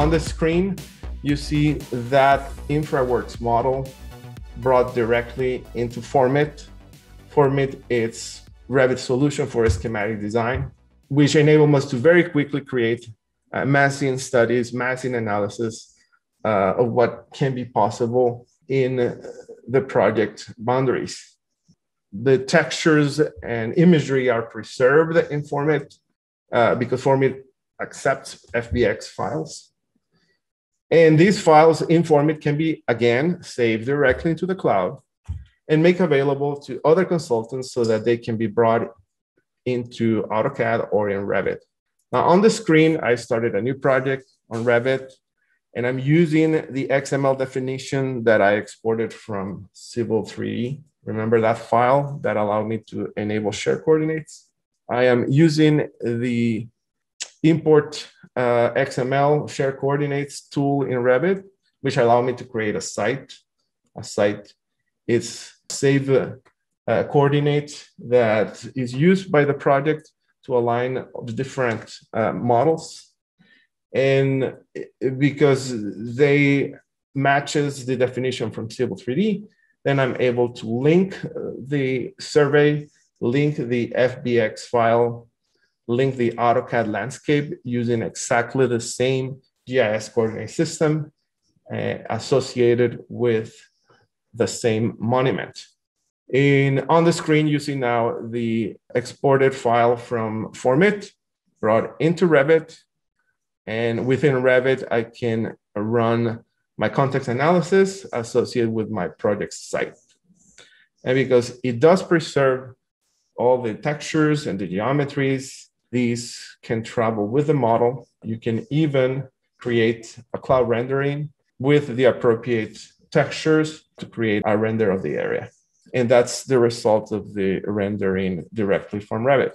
On the screen, you see that InfraWorks model brought directly into Formit. Formit is Revit solution for schematic design, which enable us to very quickly create uh, massing studies, massing analysis uh, of what can be possible in the project boundaries. The textures and imagery are preserved in Formit uh, because Formit accepts FBX files. And these files in Formit can be, again, saved directly into the cloud and make available to other consultants so that they can be brought into AutoCAD or in Revit. Now on the screen, I started a new project on Revit and I'm using the XML definition that I exported from Civil 3D. Remember that file that allowed me to enable share coordinates? I am using the import uh, XML share coordinates tool in Revit, which allow me to create a site. A site is save uh, coordinate that is used by the project to align the different uh, models. And because they matches the definition from Civil 3D, then I'm able to link the survey, link the FBX file, link the AutoCAD landscape using exactly the same GIS coordinate system uh, associated with the same monument. In, on the screen, you see now the exported file from Formit brought into Revit. And within Revit, I can run my context analysis associated with my project site. And because it does preserve all the textures and the geometries, these can travel with the model. You can even create a cloud rendering with the appropriate textures to create a render of the area. And that's the result of the rendering directly from Revit.